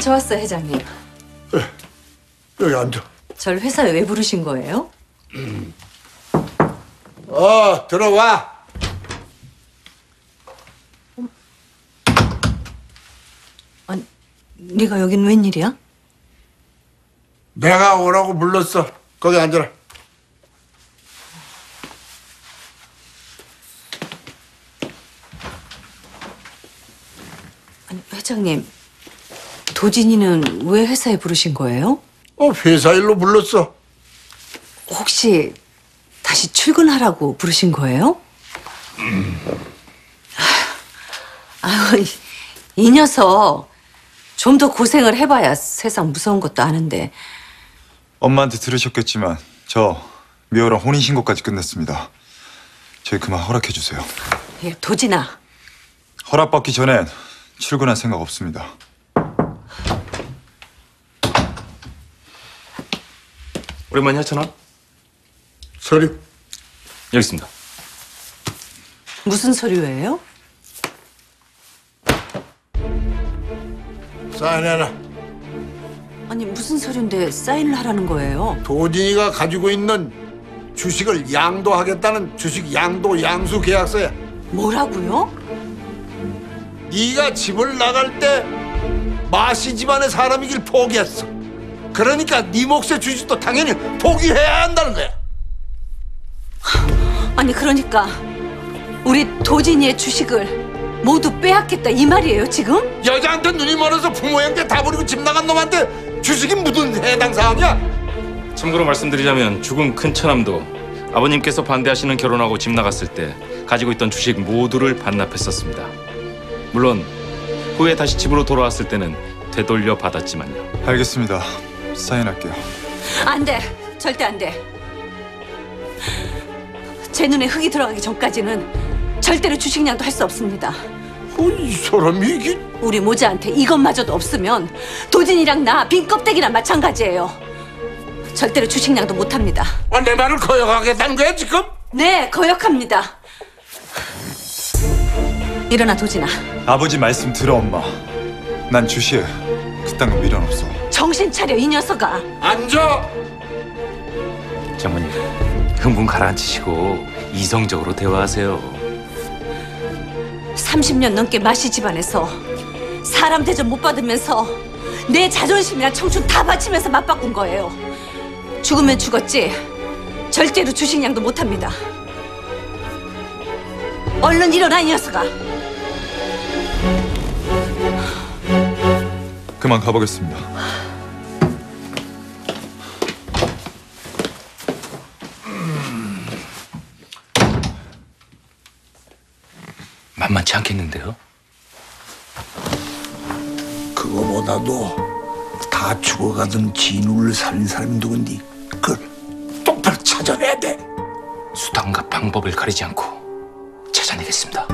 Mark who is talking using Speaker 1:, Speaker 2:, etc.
Speaker 1: 저 왔어요, 회장님.
Speaker 2: 여기 앉아.
Speaker 1: 절 회사에 왜 부르신 거예요?
Speaker 2: 어, 들어와.
Speaker 1: 아니, 네가 여긴 웬일이야?
Speaker 2: 내가 오라고 불렀어. 거기 앉아라.
Speaker 1: 회장님, 도진이는 왜 회사에 부르신 거예요?
Speaker 2: 어, 회사 일로 불렀어.
Speaker 1: 혹시 다시 출근하라고 부르신 거예요? 아유, 이, 이 녀석 좀 더 고생을 해봐야 세상 무서운 것도 아는데
Speaker 3: 엄마한테 들으셨겠지만 저 미호랑 혼인신고까지 끝냈습니다. 저희 그만 허락해 주세요.
Speaker 1: 예, 도진아
Speaker 3: 허락받기 전엔 출근할 생각 없습니다.
Speaker 4: 오랜만에 하찮아?
Speaker 2: 서류.
Speaker 4: 여기 있습니다.
Speaker 1: 무슨 서류예요?
Speaker 2: 사인해라.
Speaker 1: 아니 무슨 서류인데 사인을 하라는 거예요?
Speaker 2: 도진이가 가지고 있는 주식을 양도하겠다는 주식 양도 양수 계약서야.
Speaker 1: 뭐라고요?
Speaker 2: 네가 집을 나갈 때 마씨 집안의 사람이길 포기했어. 그러니까 네 몫의 주식도 당연히 포기해야 한다는 거야.
Speaker 1: 아니 그러니까 우리 도진이의 주식을 모두 빼앗겠다 이 말이에요 지금?
Speaker 2: 여자한테 눈이 멀어서 부모 형제 다 버리고 집 나간 놈한테 주식이 무슨 해당 사항이야?
Speaker 4: 참고로 말씀드리자면 죽은 큰 처남도 아버님께서 반대하시는 결혼하고 집 나갔을 때 가지고 있던 주식 모두를 반납했었습니다. 물론 후에 다시 집으로 돌아왔을 때는 되돌려 받았지만요.
Speaker 3: 알겠습니다. 사인할게요.
Speaker 1: 안 돼. 절대 안 돼. 제 눈에 흙이 들어가기 전까지는 절대로 주식량도 할 수 없습니다.
Speaker 2: 어, 이 사람이 이게
Speaker 1: 우리 모자한테 이것마저도 없으면 도진이랑 나 빈 껍데기나 마찬가지예요. 절대로 주식량도 못 합니다.
Speaker 2: 아, 내 말을 거역하겠다는 거야 지금?
Speaker 1: 네, 거역합니다. 일어나 도진아.
Speaker 3: 아버지 말씀 들어 엄마. 난 주시에 그딴 거 미련 없어.
Speaker 1: 정신 차려 이 녀석아.
Speaker 2: 앉아.
Speaker 4: 장모님, 흥분 가라앉히시고 이성적으로 대화하세요.
Speaker 1: 30년 넘게 마시 집안에서 사람 대접 못 받으면서 내 자존심이랑 청춘 다 바치면서 맞바꾼 거예요. 죽으면 죽었지 절대로 주식량도 못 합니다. 얼른 일어나 이 녀석아.
Speaker 3: 그만 가보겠습니다.
Speaker 4: 만만치 않겠는데요?
Speaker 2: 그거보다도 다 죽어가던 진우를 살린 사람이 누군지 그걸 똑바로 찾아내야 돼.
Speaker 4: 수단과 방법을 가리지 않고 찾아내겠습니다.